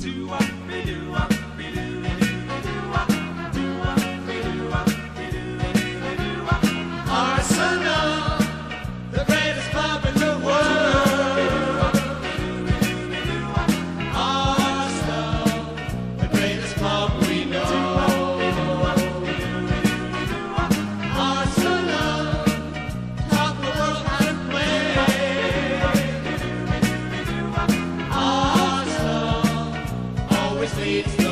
to our always leads